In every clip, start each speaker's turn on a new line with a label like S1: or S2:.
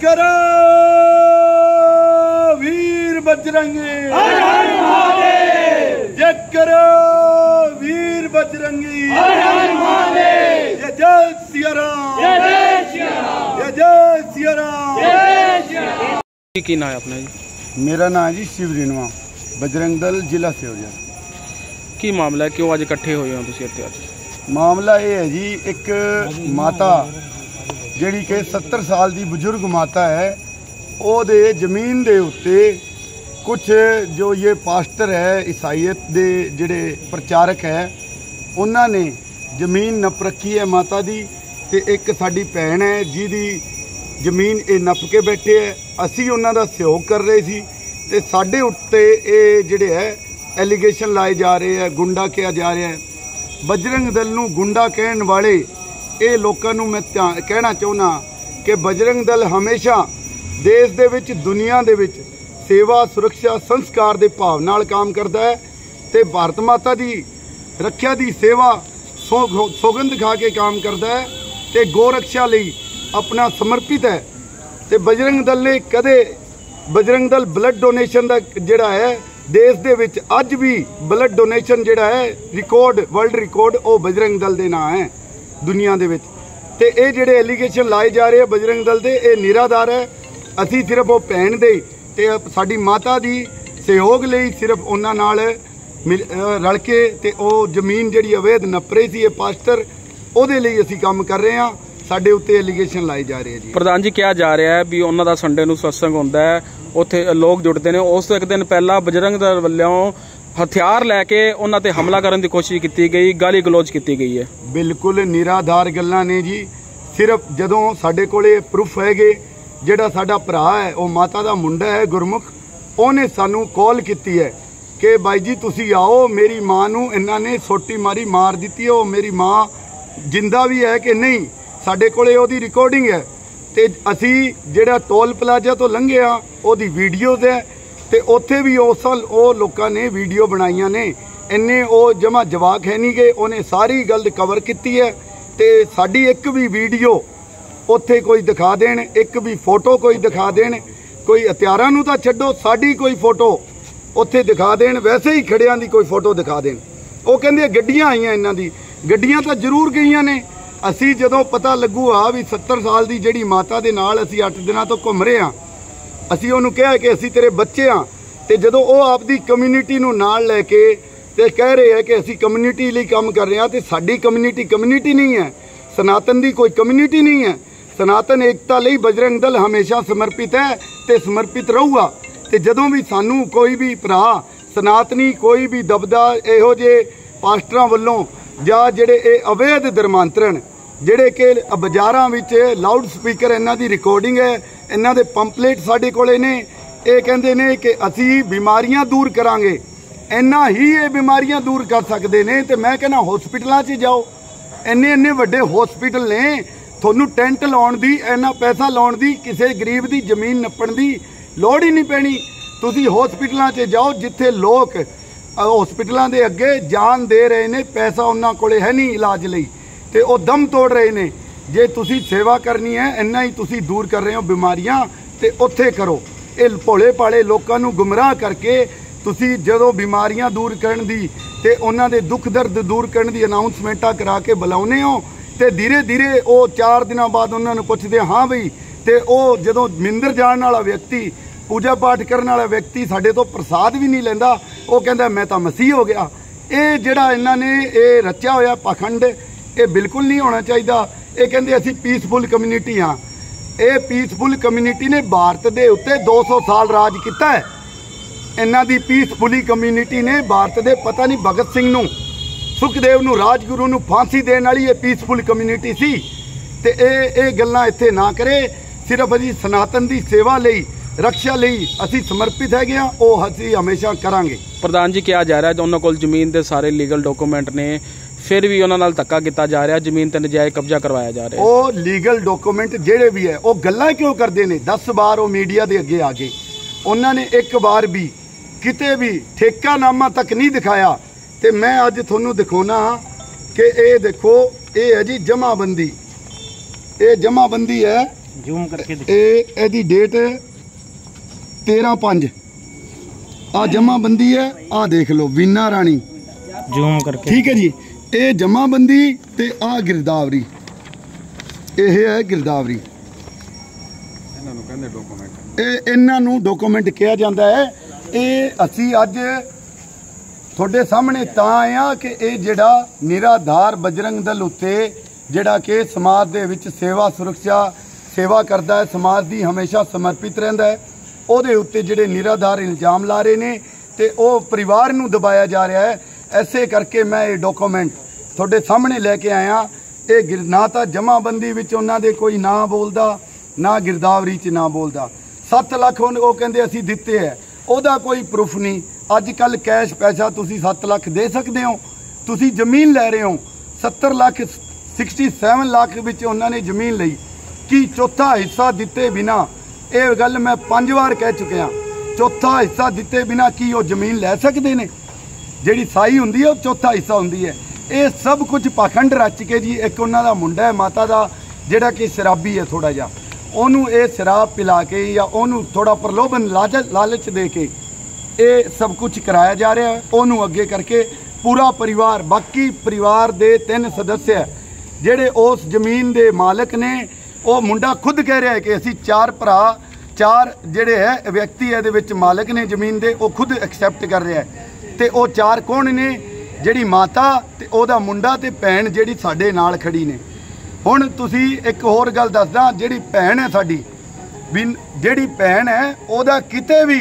S1: ਕਰੋ ਵੀਰ ਬਜਰੰਗੀ
S2: ਹਰ ਹਰ ਮਹਾਦੇਵ
S1: ਜੈ ਕਰੋ ਵੀਰ ਬਜਰੰਗੀ
S2: ਹਰ ਹਰ ਮਹਾਦੇਵ
S1: ਜੈ ਜੈ ਸਿਆ ਰਾਮ
S2: ਜੈ ਜੈ ਸ਼੍ਰੀ ਰਾਮ
S1: ਜੈ ਜੈ ਸਿਆ ਰਾਮ
S2: ਜੈ ਸ਼੍ਰੀ ਰਾਮ
S3: ਕੀ ਕੀ ਨਾਂ ਹੈ ਆਪਣਾ ਜੀ
S1: ਮੇਰਾ ਨਾਮ ਹੈ ਜੀ ਸ਼ਿਵ ਰੇਨਵਾ ਬਜਰੰਗ ਦਲ ਜ਼ਿਲ੍ਹਾ ਸਿਓਜਾ
S3: ਕੀ ਮਾਮਲਾ ਹੈ ਕਿਉਂ ਅੱਜ ਇਕੱਠੇ ਹੋਏ ਹੋ ਤੁਸੀਂ ਇੱਥੇ ਅੱਜ
S1: ਮਾਮਲਾ ਇਹ ਹੈ ਜੀ ਇੱਕ ਮਾਤਾ ਜਿਹੜੀ ਕਿ 70 ਸਾਲ ਦੀ ਬਜ਼ੁਰਗ ਮਾਤਾ ਹੈ, ਉਹਦੇ ਜ਼ਮੀਨ ਦੇ ਉੱਤੇ ਕੁਝ ਜੋ ਇਹ ਪਾਸਟਰ ਹੈ, ਈਸਾਈਅਤ ਦੇ ਜਿਹੜੇ ਪ੍ਰਚਾਰਕ ਹੈ, ਉਹਨਾਂ ਨੇ ਜ਼ਮੀਨ ਨੱਪ ਰੱਖੀ ਹੈ ਮਾਤਾ ਦੀ ਤੇ ਇੱਕ ਸਾਡੀ ਭੈਣ ਹੈ ਜਿਹਦੀ ਜ਼ਮੀਨ ਇਹ ਨੱਪ ਕੇ ਬੈਠੇ ਹੈ। ਅਸੀਂ ਉਹਨਾਂ ਦਾ ਸਹਿਯੋਗ ਕਰ ਰਹੇ ਸੀ ਤੇ ਸਾਡੇ ਉੱਤੇ ਇਹ ਜਿਹੜੇ ਹੈ ਐਲੀਗੇਸ਼ਨ ਲਾਏ ਜਾ ਰਹੇ ਹੈ, ਗੁੰਡਾ ਕਿਹਾ ਜਾ ਰਿਹਾ ਹੈ। ਬਜਰੰਗ ਦਲ ਨੂੰ ਗੁੰਡਾ ਕਹਿਣ ਵਾਲੇ ਇਹ ਲੋਕਾਂ ਨੂੰ ਮੈਂ ਧਿਆ- ਕਹਿਣਾ ਚਾਹੁੰਦਾ ਕਿ ਬਜਰੰਗ ਦਲ ਹਮੇਸ਼ਾ ਦੇਸ਼ ਦੇ ਵਿੱਚ, ਦੁਨੀਆ ਦੇ ਵਿੱਚ ਸੇਵਾ, ਸੁਰੱਖਿਆ, ਸੰਸਕਾਰ ਦੇ ਭਾਵ ਨਾਲ ਕੰਮ ਕਰਦਾ ਹੈ ਤੇ ਭਾਰਤ ਮਾਤਾ ਦੀ ਰੱਖਿਆ ਦੀ ਸੇਵਾ ਸੌ- ਸੌਗੰਧ ਖਾ ਕੇ ਕੰਮ ਕਰਦਾ ਹੈ ਤੇ ਗੋਰਖਸ਼ਾ ਲਈ ਆਪਣਾ ਸਮਰਪਿਤ ਹੈ। ਤੇ ਬਜਰੰਗ ਦਲ ਨੇ ਕਦੇ, ਬਜਰੰਗ ਦਲ ਬਲੱਡ ਡੋਨੇਸ਼ਨ ਦਾ ਜਿਹੜਾ ਹੈ, ਦੇਸ਼ ਦੇ ਵਿੱਚ ਅੱਜ ਵੀ ਬਲੱਡ ਡੋਨੇਸ਼ਨ ਜਿਹੜਾ ਹੈ, ਰਿਕਾਰਡ, ਵਰਲਡ ਰਿਕਾਰਡ, ਉਹ ਬਜਰੰਗ ਦਲ ਦੇ ਨਾਂ ਹੈ। ਦੁਨੀਆ ਦੇ ਵਿੱਚ। ਤੇ ਇਹ ਜਿਹੜੇ ਐਲੀਗੇਸ਼ਨ ਲਾਏ ਜਾ ਰਹੇ ਆ ਬਜਰੰਗ ਦਲ ਦੇ, ਇਹ ਨਿਰਾਧਾਰ ਹੈ। ਅਸੀਂ ਸਿਰਫ ਉਹ ਭੈਣ ਦੇ ਤੇ ਸਾਡੀ ਮਾਤਾ ਦੀ ਸਹਿਯੋਗ ਲਈ ਸਿਰਫ ਉਹਨਾਂ ਨਾਲ ਮਿਲ- ਰਲ ਕੇ ਤੇ ਉਹ ਜ਼ਮੀਨ ਜਿਹੜੀ ਅਵੈਧ ਨਪਰੇ ਸੀ, ਇਹ ਪਾਸਟਰ, ਉਹਦੇ ਲਈ ਅਸੀਂ ਕੰਮ ਕਰ ਰਹੇ ਹਾਂ ਸਾਡੇ ਉੱਤੇ ਐਲੀਗੇਸ਼ਨ ਲਾਏ ਜਾ ਰਹੇ ਆ ਜੀ।
S3: ਪ੍ਰਧਾਨ ਜੀ, ਕਿਹਾ ਜਾ ਰਿਹਾ ਹੈ ਵੀ ਉਹਨਾਂ ਦਾ ਸੰਡੇ ਨੂੰ ਸਤਸੰਗ ਹੁੰਦਾ ਹੈ। ਉੱਥੇ ਲੋਕ ਜੁੜਦੇ ਨੇ। ਉਸ ਤੋਂ ਇੱਕ ਦਿਨ ਪਹਿਲਾਂ ਬਜਰੰਗ ਦਲ ਵੱਲੋਂ ਹਥਿਆਰ ਲੈ ਕੇ ਉਹਨਾਂ ਤੇ ਹਮਲਾ ਕਰਨ ਦੀ ਕੋਸ਼ਿਸ਼ ਕੀਤੀ ਗਈ, ਗਾਲੀ ਗਲੋਚ ਕੀਤੀ ਗਈ ਹੈ।
S1: ਬਿਲਕੁਲ ਨਿਰਾਧਾਰ ਗੱਲਾਂ ਨੇ ਜੀ। ਸਿਰਫ ਜਦੋਂ ਸਾਡੇ ਕੋਲੇ ਪ੍ਰੂਫ ਹੈਗੇ, ਜਿਹੜਾ ਸਾਡਾ ਭਰਾ ਹੈ, ਉਹ ਮਾਤਾ ਦਾ ਮੁੰਡਾ ਹੈ ਗੁਰਮੁਖ, ਉਹਨੇ ਸਾਨੂੰ ਕਾਲ ਕੀਤੀ ਹੈ ਕਿ ਬਾਈ ਜੀ ਤੁਸੀਂ ਆਓ, ਮੇਰੀ ਮਾਂ ਨੂੰ ਇਹਨਾਂ ਨੇ ਸੋਟੀ ਮਾਰੀ, ਮਾਰ ਦਿੱਤੀ ਉਹ ਮੇਰੀ ਮਾਂ ਜਿੰਦਾ ਵੀ ਹੈ ਕਿ ਨਹੀਂ, ਸਾਡੇ ਕੋਲੇ ਉਹਦੀ ਰਿਕਾਰਡਿੰਗ ਹੈ। ਤੇ ਅਸੀਂ ਜਿਹੜਾ ਟੋਲ ਪਲਾਜ਼ਾ ਤੋਂ ਲੰਘਿਆ ਉਹਦੀ ਵੀਡੀਓਜ਼ ਹੈ ਤੇ ਉੱਥੇ ਵੀ ਉਸ ਸਾਲ ਉਹ ਲੋਕਾਂ ਨੇ ਵੀਡੀਓ ਬਣਾਈਆਂ ਨੇ। ਇੰਨੇ ਉਹ ਜਮਾ ਜਵਾਕ ਹੈ ਨਹੀਂ ਗਏ ਉਹਨੇ ਸਾਰੀ ਗੱਲ ਕਵਰ ਕੀਤੀ ਹੈ ਤੇ ਸਾਡੀ ਇੱਕ ਵੀ ਵੀਡੀਓ ਉੱਥੇ ਕੋਈ ਦਿਖਾ ਦੇਣ, ਇੱਕ ਵੀ ਫੋਟੋ ਕੋਈ ਦਿਖਾ ਦੇਣ, ਕੋਈ ਹਥਿਆਰਾਂ ਨੂੰ ਤਾਂ ਛੱਡੋ, ਸਾਡੀ ਕੋਈ ਫੋਟੋ ਉੱਥੇ ਦਿਖਾ ਦੇਣ, ਵੈਸੇ ਹੀ ਖੜਿਆਂ ਦੀ ਕੋਈ ਫੋਟੋ ਦਿਖਾ ਦੇਣ। ਉਹ ਕਹਿੰਦੇ ਗੱਡੀਆਂ ਆਈਆਂ ਇਹਨਾਂ ਦੀ, ਗੱਡੀਆਂ ਤਾਂ ਜ਼ਰੂਰ ਗਈਆਂ ਨੇ। ਅਸੀਂ ਜਦੋਂ ਪਤਾ ਲੱਗੂਗਾ ਵੀ 70 ਸਾਲ ਦੀ ਜਿਹੜੀ ਮਾਤਾ ਦੇ ਨਾਲ ਅਸੀਂ 8 ਦਿਨਾਂ ਤੋਂ ਘੁੰਮ ਰਹੇ ਹਾਂ ਅਸੀਂ ਉਹਨੂੰ ਕਿਹਾ ਕਿ ਅਸੀਂ ਤੇਰੇ ਬੱਚੇ ਆ ਤੇ ਜਦੋਂ ਉਹ ਆਪਦੀ ਕਮਿਊਨਿਟੀ ਨੂੰ ਨਾਲ ਲੈ ਕੇ ਤੇ ਕਹਿ ਰਹੇ ਹੈ ਕਿ ਅਸੀਂ ਕਮਿਊਨਿਟੀ ਲਈ ਕੰਮ ਕਰ ਰਹੇ ਹਾਂ ਤੇ ਸਾਡੀ ਕਮਿਊਨਿਟੀ ਕਮਿਊਨਿਟੀ ਨਹੀਂ ਹੈ, ਸਨਾਤਨ ਦੀ ਕੋਈ ਕਮਿਊਨਿਟੀ ਨਹੀਂ ਹੈ, ਸਨਾਤਨ ਏਕਤਾ ਲਈ ਬਜਰੰਗ ਦਲ ਹਮੇਸ਼ਾ ਸਮਰਪਿਤ ਹੈ ਤੇ ਸਮਰਪਿਤ ਰਹੂਗਾ। ਤੇ ਜਦੋਂ ਵੀ ਸਾਨੂੰ ਕੋਈ ਵੀ ਭਰਾ, ਸਨਾਤਨੀ ਕੋਈ ਵੀ ਦਬਦਾ ਇਹੋ ਜੇ ਪਾਸਟਰਾਂ ਵੱਲੋਂ ਜਾਂ ਜਿਹੜੇ ਇਹ ਅਵੈਧ ਧਰਮਾਂਤਰਣ, ਜਿਹੜੇ ਕਿ ਬਾਜ਼ਾਰਾਂ ਵਿੱਚ ਲਾਊਡ ਸਪੀਕਰ ਇਹਨਾਂ ਦੀ ਰਿਕਾਰਡਿੰਗ ਹੈ ਇਹਨਾਂ ਦੇ ਪੰਪਲੇਟ ਸਾਡੇ ਕੋਲੇ ਨੇ। ਇਹ ਕਹਿੰਦੇ ਨੇ ਕਿ ਅਸੀਂ ਬਿਮਾਰੀਆਂ ਦੂਰ ਕਰਾਂਗੇ। ਇੰਨਾ ਹੀ ਇਹ ਬਿਮਾਰੀਆਂ ਦੂਰ ਕਰ ਸਕਦੇ ਨੇ ਤੇ ਮੈਂ ਕਹਿੰਦਾ ਹਸਪੀਟਲਾਂ 'ਚ ਜਾਓ। ਇੰਨੇ ਇੰਨੇ ਵੱਡੇ ਹਸਪੀਟਲ ਨੇ। ਤੁਹਾਨੂੰ ਟੈਂਟ ਲਾਉਣ ਦੀ, ਇੰਨਾ ਪੈਸਾ ਲਾਉਣ ਦੀ, ਕਿਸੇ ਗਰੀਬ ਦੀ ਜ਼ਮੀਨ ਨੱਪਣ ਦੀ ਲੋੜ ਹੀ ਨਹੀਂ ਪੈਣੀ। ਤੁਸੀਂ ਹਸਪੀਟਲਾਂ 'ਚ ਜਾਓ ਜਿੱਥੇ ਲੋਕ ਹਸਪੀਟਲਾਂ ਦੇ ਅੱਗੇ ਜਾਨ ਦੇ ਰਹੇ ਨੇ। ਪੈਸਾ ਉਹਨਾਂ ਕੋਲੇ ਹੈ ਨਹੀਂ ਇਲਾਜ ਲਈ। ਤੇ ਉਹ ਦਮ ਤੋੜ ਰਹੇ ਨੇ। ਜੇ ਤੁਸੀਂ ਸੇਵਾ ਕਰਨੀ ਹੈ, ਇੰਨਾ ਹੀ ਤੁਸੀਂ ਦੂਰ ਕਰ ਰਹੇ ਹੋ ਬਿਮਾਰੀਆਂ, ਤੇ ਉੱਥੇ ਕਰੋ। ਇਹ ਭੋਲੇ ਭਾਲੇ ਲੋਕਾਂ ਨੂੰ ਗੁੰਮਰਾਹ ਕਰਕੇ ਤੁਸੀਂ ਜਦੋਂ ਬਿਮਾਰੀਆਂ ਦੂਰ ਕਰਨ ਦੀ ਤੇ ਉਹਨਾਂ ਦੇ ਦੁੱਖ ਦਰਦ ਦੂਰ ਕਰਨ ਦੀ ਅਨਾਉਂਸਮੈਂਟਾਂ ਕਰਾ ਕੇ ਬੁਲਾਉਨੇ ਹੋ, ਤੇ ਧੀਰੇ ਧੀਰੇ ਉਹ 4 ਦਿਨਾਂ ਬਾਅਦ ਉਹਨਾਂ ਨੂੰ ਪੁੱਛਦੇ ਹਾਂ ਬਈ। ਤੇ ਉਹ ਜਦੋਂ ਮਿੰਦਰ ਜਾਣ ਵਾਲਾ ਵਿਅਕਤੀ, ਪੂਜਾ ਪਾਠ ਕਰਨ ਵਾਲਾ ਵਿਅਕਤੀ ਸਾਡੇ ਤੋਂ ਪ੍ਰਸਾਦ ਵੀ ਨਹੀਂ ਲੈਂਦਾ, ਉਹ ਕਹਿੰਦਾ, ਮੈਂ ਤਾਂ ਮਸੀਹ ਹੋ ਗਿਆ। ਇਹ ਜਿਹੜਾ ਇਹਨਾਂ ਨੇ ਇਹ ਰਚਿਆ ਹੋਇਆ ਪਖੰਡ, ਇਹ ਬਿਲਕੁਲ ਨਹੀਂ ਹੋਣਾ ਚਾਹੀਦਾ। ਇਹ ਕਹਿੰਦੇ ਅਸੀਂ ਪੀਸਫੁਲ ਕਮਿਊਨਿਟੀ ਹਾਂ। ਇਹ ਪੀਸਫੁਲ ਕਮਿਊਨਿਟੀ ਨੇ ਭਾਰਤ ਦੇ ਉੱਤੇ 200 ਸਾਲ ਰਾਜ ਕੀਤਾ ਹੈ। ਇਹਨਾਂ ਦੀ ਪੀਸਫੁਲੀ ਕਮਿਊਨਿਟੀ ਨੇ ਭਾਰਤ ਦੇ ਪਤਾ ਨਹੀਂ ਭਗਤ ਸਿੰਘ ਨੂੰ, ਸੁਖਦੇਵ ਨੂੰ, ਰਾਜਗੁਰੂ ਨੂੰ ਫਾਂਸੀ ਦੇਣ ਵਾਲੀ ਇਹ ਪੀਸਫੁਲ ਕਮਿਊਨਿਟੀ ਸੀ। ਤੇ ਇਹ ਇਹ ਗੱਲਾਂ ਇੱਥੇ ਨਾ ਕਰੇ, ਸਿਰਫ ਅਸੀਂ ਸਨਾਤਨ ਦੀ ਸੇਵਾ ਲਈ, ਰੱਖਿਆ ਲਈ ਅਸੀਂ ਸਮਰਪਿਤ ਹੈਗੇ ਆ ਉਹ ਅਸੀਂ ਹਮੇਸ਼ਾ ਕਰਾਂਗੇ।
S3: ਪ੍ਰਧਾਨ ਜੀ, ਕਿਹਾ ਜਾ ਰਿਹਾ ਹੈ ਉਹਨਾਂ ਕੋਲ ਜ਼ਮੀਨ ਦੇ ਸਾਰੇ ਲੀਗਲ ਡਾਕੂਮੈਂਟ ਨੇ ਫਿਰ ਵੀ ਉਹਨਾਂ ਨਾਲ ਧੱਕਾ ਕੀਤਾ ਜਾ ਰਿਹਾ ਜ਼ਮੀਨ ਤੇ ਨਜਾਇਜ਼ ਕਬਜ਼ਾ ਕਰਵਾਇਆ ਜਾ ਰਿਹਾ
S1: ਉਹ ਲੀਗਲ ਡਾਕੂਮੈਂਟ ਜਿਹੜੇ ਵੀ ਹੈ ਉਹ ਗੱਲਾਂ ਕਿਉਂ ਕਰਦੇ ਨੇ? 10 ਵਾਰ ਉਹ ਮੀਡੀਆ ਦੇ ਅੱਗੇ ਆ ਗਏ। ਉਹਨਾਂ ਨੇ ਇੱਕ ਵਾਰ ਵੀ ਕਿਤੇ ਵੀ ਠੇਕਾਨਾਮਾ ਤੱਕ ਨਹੀਂ ਦਿਖਾਇਆ। ਤੇ ਮੈਂ ਅੱਜ ਤੁਹਾਨੂੰ ਦਿਖਾਉਣਾ ਕਿ ਇਹ ਦੇਖੋ ਇਹ ਹੈ ਜੀ ਜਮਾਬੰਦੀ। ਇਹ ਜਮਾਬੰਦੀ ਹੈ।
S4: ਜ਼ੂਮ ਕਰਕੇ ਦਿਖ-
S1: ਇਹ ਇਹਦੀ ਡੇਟ 13 5 ਆ ਜਮਾਬੰਦੀ ਹੈ ਆ ਦੇਖ ਲਓ ਵੀਨਾ ਰਾਣੀ।
S4: ਜ਼ੂਮ ਕਰਕੇ।
S1: ਠੀਕ ਹੈ ਜੀ। ਇਹ ਜਮਾਬੰਦੀ ਤੇ ਆ ਗਿਰਦਾਵਰੀ। ਇਹ ਹੈ ਗਿਰਦਾਵਰੀ।
S3: ਇਹਨਾਂ ਨੂੰ ਕਹਿੰਦੇ ਡਾਕੂਮੈਂਟ
S1: ਇਹ ਇਹਨਾਂ ਨੂੰ ਡਾਕੂਮੈਂਟ ਕਿਹਾ ਜਾਂਦਾ ਹੈ। ਇਹ ਅਸੀਂ ਅੱਜ ਤੁਹਾਡੇ ਸਾਹਮਣੇ ਤਾਂ ਆਏ ਆ ਕਿ ਇਹ ਜਿਹੜਾ ਨਿਰਾਧਾਰ ਬਜਰੰਗ ਦਲ ਉੱਤੇ ਜਿਹੜਾ ਕਿ ਸਮਾਜ ਦੇ ਵਿੱਚ ਸੇਵਾ ਸੁਰੱਖਿਆ ਸੇਵਾ ਕਰਦਾ ਹੈ ਸਮਾਜ ਦੀ ਹਮੇਸ਼ਾ ਸਮਰਪਿਤ ਰਹਿੰਦਾ ਹੈ ਉਹਦੇ ਉੱਤੇ ਜਿਹੜੇ ਨਿਰਾਧਾਰ ਇਲਜ਼ਾਮ ਲਾ ਰਹੇ ਨੇ ਤੇ ਉਹ ਪਰਿਵਾਰ ਨੂੰ ਦਬਾਇਆ ਜਾ ਰਿਹਾ ਹੈ। ਐਸੇ ਕਰਕੇ ਮੈਂ ਇਹ ਡਾਕੂਮੈਂਟ ਤੁਹਾਡੇ ਸਾਹਮਣੇ ਲੈ ਕੇ ਆਇਆ। ਇਹ ਗਿਰ- ਨਾ ਤਾਂ ਜਮਾਬੰਦੀ ਵਿੱਚ ਉਹਨਾਂ ਦੇ ਕੋਈ ਨਾਂ ਬੋਲਦਾ, ਨਾ ਗਿਰਦਾਵਰੀ 'ਚ ਨਾ ਬੋਲਦਾ। 7 ਲੱਖ ਉਹਨ- ਉਹ ਕਹਿੰਦੇ ਅਸੀਂ ਦਿੱਤੇ ਹੈ ਉਹਦਾ ਕੋਈ ਪ੍ਰੂਫ ਨਹੀਂ। ਅੱਜ ਕੱਲ ਕੈਸ਼ ਪੈਸਾ ਤੁਸੀਂ 7 ਲੱਖ ਦੇ ਸਕਦੇ ਹੋ। ਤੁਸੀਂ ਜ਼ਮੀਨ ਲੈ ਰਹੇ ਹੋ। 70 ਲੱਖ 67 ਲੱਖ ਵਿੱਚ ਉਹਨਾਂ ਨੇ ਜ਼ਮੀਨ ਲਈ। ਕੀ ਚੌਥਾ ਹਿੱਸਾ ਦਿੱਤੇ ਬਿਨਾ ਇਹ ਗੱਲ ਮੈਂ ਪੰਜ ਵਾਰ ਕਹਿ ਚੁੱਕਿਆ। ਚੌਥਾ ਹਿੱਸਾ ਦਿੱਤੇ ਬਿਨਾ ਕੀ ਉਹ ਜ਼ਮੀਨ ਲੈ ਸਕਦੇ ਨੇ? ਜਿਹੜੀ ਸਾਈ ਹੁੰਦੀ ਹੈ, ਉਹ ਚੌਥਾ ਹਿੱਸਾ ਹੁੰਦੀ ਹੈ। ਇਹ ਸਭ ਕੁਝ ਪਾਖੰਡ ਰਚ ਕੇ ਜੀ, ਇੱਕ ਉਹਨਾਂ ਦਾ ਮੁੰਡਾ ਹੈ, ਮਾਤਾ ਦਾ, ਜਿਹੜਾ ਕਿ ਸ਼ਰਾਬੀ ਹੈ ਥੋੜਾ ਜਿਹਾ। ਉਹਨੂੰ ਇਹ ਸ਼ਰਾਬ ਪਿਲਾ ਕੇ ਜਾਂ ਉਹਨੂੰ ਥੋੜਾ ਪ੍ਰਲੋਭਨ ਲਾਲਚ ਲਾਲਚ ਦੇ ਕੇ ਇਹ ਸਭ ਕੁਝ ਕਰਾਇਆ ਜਾ ਰਿਹਾ ਹੈ। ਉਹਨੂੰ ਅੱਗੇ ਕਰਕੇ ਪੂਰਾ ਪਰਿਵਾਰ, ਬਾਕੀ ਪਰਿਵਾਰ ਦੇ ਤਿੰਨ ਸਦੱਸਿਆ ਜਿਹੜੇ ਉਸ ਜ਼ਮੀਨ ਦੇ ਮਾਲਕ ਨੇ, ਉਹ ਮੁੰਡਾ ਖੁਦ ਕਹਿ ਰਿਹਾ ਹੈ ਕਿ ਅਸੀਂ ਚਾਰ ਭਰਾ, ਚਾਰ ਜਿਹੜੇ ਹੈ, ਵਿਅਕਤੀ ਇਹਦੇ ਵਿੱਚ ਮਾਲਕ ਨੇ ਜ਼ਮੀਨ ਦੇ, ਉਹ ਖੁਦ ਐਕਸੈਪਟ ਕਰ ਰਿਹਾ ਹੈ। ਤੇ ਉਹ ਚਾਰ ਕੌਣ ਨੇ? ਜਿਹੜੀ ਮਾਤਾ ਤੇ ਉਹਦਾ ਮੁੰਡਾ ਤੇ ਭੈਣ ਜਿਹੜੀ ਸਾਡੇ ਨਾਲ ਖੜੀ ਨੇ। ਹੁਣ ਤੁਸੀਂ ਇੱਕ ਹੋਰ ਗੱਲ ਦੱਸਦਾ, ਜਿਹੜੀ ਭੈਣ ਹੈ ਸਾਡੀ, ਵੀ ਜਿਹੜੀ ਭੈਣ ਹੈ, ਉਹਦਾ ਕਿਤੇ ਵੀ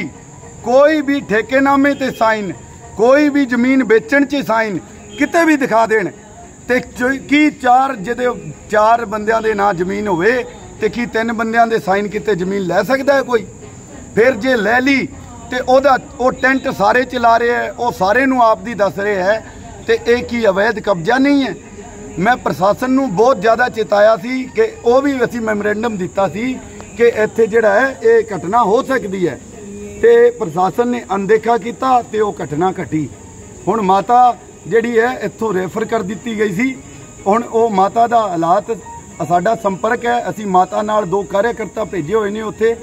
S1: ਕੋਈ ਵੀ ਠੇਕੇਨਾਮੇ ਤੇ ਸਾਈਨ, ਕੋਈ ਵੀ ਜ਼ਮੀਨ ਵੇਚਣ 'ਚ ਸਾਈਨ, ਕਿਤੇ ਵੀ ਦਿਖਾ ਦੇਣ। ਤੇ ਕੀ ਚਾਰ ਜਿਹਦੇ ਚਾਰ ਬੰਦਿਆਂ ਦੇ ਨਾਂ ਜ਼ਮੀਨ ਹੋਵੇ ਤੇ ਕੀ ਤਿੰਨ ਬੰਦਿਆਂ ਦੇ ਸਾਈਨ ਕਿਤੇ ਜ਼ਮੀਨ ਲੈ ਸਕਦਾ ਹੈ ਕੋਈ? ਫਿਰ ਜੇ ਲੈ ਲਈ ਤੇ ਉਹਦਾ ਉਹ ਟੈਂਟ ਸਾਰੇ ਚਲਾ ਰਿਹਾ ਹੈ, ਉਹ ਸਾਰੇ ਨੂੰ ਆਪ ਦੀ ਦੱਸ ਰਿਹਾ ਹੈ ਤੇ ਇਹ ਕੀ ਅਵੈਧ ਕਬਜ਼ਾ ਨਹੀਂ ਹੈ। ਮੈਂ ਪ੍ਰਸ਼ਾਸਨ ਨੂੰ ਬਹੁਤ ਜ਼ਿਆਦਾ ਚੇਤਾਇਆ ਸੀ ਕਿ ਉਹ ਵੀ ਅਸੀਂ ਮੈਮੋਰੈਂਡਮ ਦਿੱਤਾ ਸੀ ਕਿ ਇੱਥੇ ਜਿਹੜਾ ਹੈ, ਇਹ ਘਟਨਾ ਹੋ ਸਕਦੀ ਹੈ। ਤੇ ਪ੍ਰਸ਼ਾਸਨ ਨੇ ਅਣਦੇਖਾ ਕੀਤਾ ਤੇ ਉਹ ਘਟਨਾ ਘਟੀ। ਹੁਣ ਮਾਤਾ ਜਿਹੜੀ ਹੈ, ਇੱਥੋਂ ਰੈਫਰ ਕਰ ਦਿੱਤੀ ਗਈ ਸੀ। ਹੁਣ ਉਹ ਮਾਤਾ ਦਾ ਹਾਲਾਤ, ਸਾਡਾ ਸੰਪਰਕ ਹੈ, ਅਸੀਂ ਮਾਤਾ ਨਾਲ ਦੋ ਕਾਰਜਕਰਤਾ ਭੇਜੇ ਹੋਏ ਨੇ ਉੱਥੇ।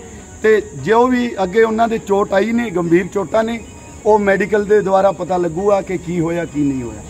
S1: ਤੇ ਜੋ ਵੀ ਅੱਗੇ ਉਹਨਾਂ ਦੇ ਚੋਟ ਆਈ ਨੇ ਗੰਭੀਰ ਚੋਟਾਂ ਨੇ ਉਹ ਮੈਡੀਕਲ ਦੇ ਦੁਆਰਾ ਪਤਾ ਲੱਗੂਗਾ ਕਿ ਕੀ ਹੋਇਆ, ਕੀ ਨਹੀਂ ਹੋਇਆ।